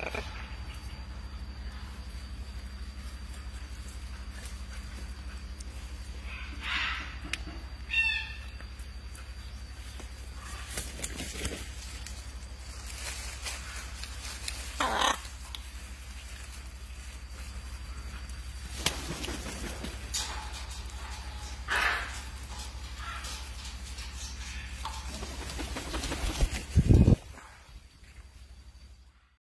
Uh-huh.